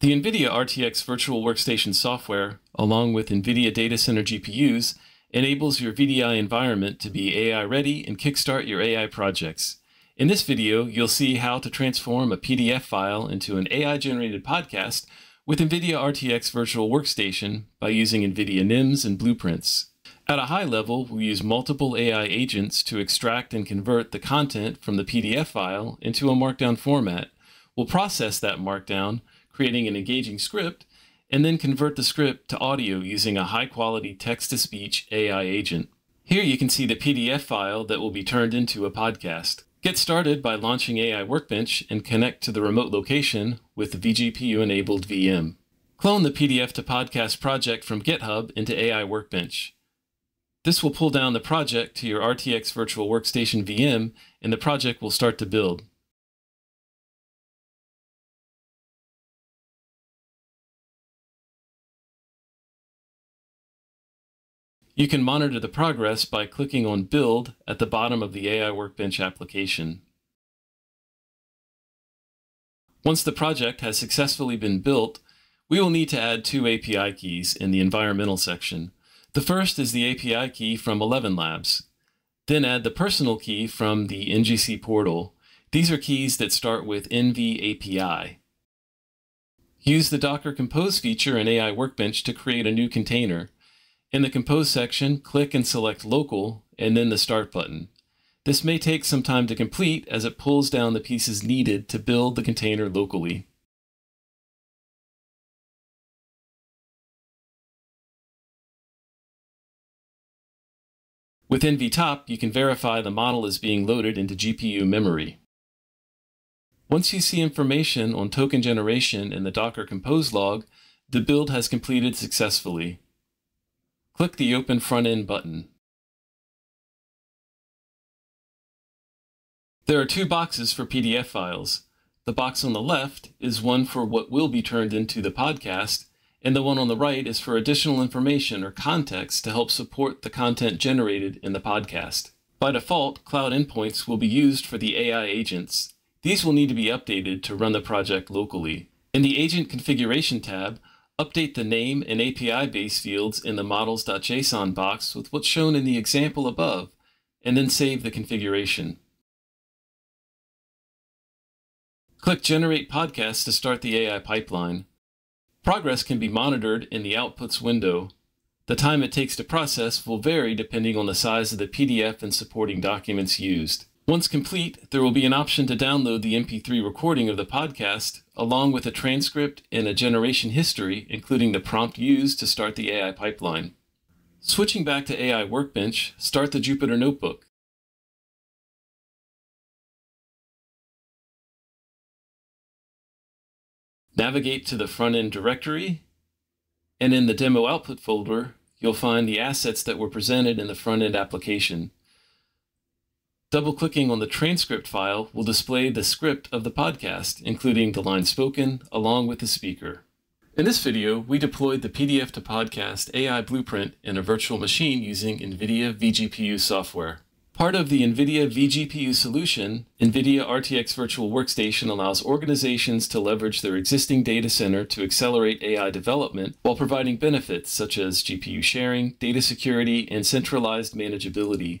The NVIDIA RTX Virtual Workstation software, along with NVIDIA Data Center GPUs, enables your VDI environment to be AI ready and kickstart your AI projects. In this video, you'll see how to transform a PDF file into an AI-generated podcast with NVIDIA RTX Virtual Workstation by using NVIDIA NIMs and blueprints. At a high level, we use multiple AI agents to extract and convert the content from the PDF file into a markdown format. We'll process that markdown, creating an engaging script, and then convert the script to audio using a high-quality text-to-speech AI agent. Here you can see the PDF file that will be turned into a podcast. Get started by launching AI Workbench and connect to the remote location with the vGPU-enabled VM. Clone the PDF to podcast project from GitHub into AI Workbench. This will pull down the project to your RTX Virtual Workstation VM and the project will start to build. You can monitor the progress by clicking on Build at the bottom of the AI Workbench application. Once the project has successfully been built, we will need to add two API keys in the environmental section. The first is the API key from 11 Labs. Then add the personal key from the NGC portal. These are keys that start with NV API. Use the Docker Compose feature in AI Workbench to create a new container. In the Compose section, click and select Local, and then the Start button. This may take some time to complete as it pulls down the pieces needed to build the container locally. With NVTop, you can verify the model is being loaded into GPU memory. Once you see information on token generation in the Docker Compose log, the build has completed successfully. Click the Open Front End button. There are two boxes for PDF files. The box on the left is one for what will be turned into the podcast, and the one on the right is for additional information or context to help support the content generated in the podcast. By default, cloud endpoints will be used for the AI agents. These will need to be updated to run the project locally. In the Agent Configuration tab, Update the name and API base fields in the models.json box with what's shown in the example above, and then save the configuration. Click Generate Podcast to start the AI pipeline. Progress can be monitored in the Outputs window. The time it takes to process will vary depending on the size of the PDF and supporting documents used. Once complete, there will be an option to download the MP3 recording of the podcast, along with a transcript and a generation history, including the prompt used to start the AI pipeline. Switching back to AI Workbench, start the Jupyter Notebook. Navigate to the front-end directory, and in the demo output folder, you'll find the assets that were presented in the front-end application. Double-clicking on the transcript file will display the script of the podcast, including the line spoken, along with the speaker. In this video, we deployed the PDF to podcast AI blueprint in a virtual machine using NVIDIA vGPU software. Part of the NVIDIA vGPU solution, NVIDIA RTX Virtual Workstation allows organizations to leverage their existing data center to accelerate AI development while providing benefits such as GPU sharing, data security, and centralized manageability.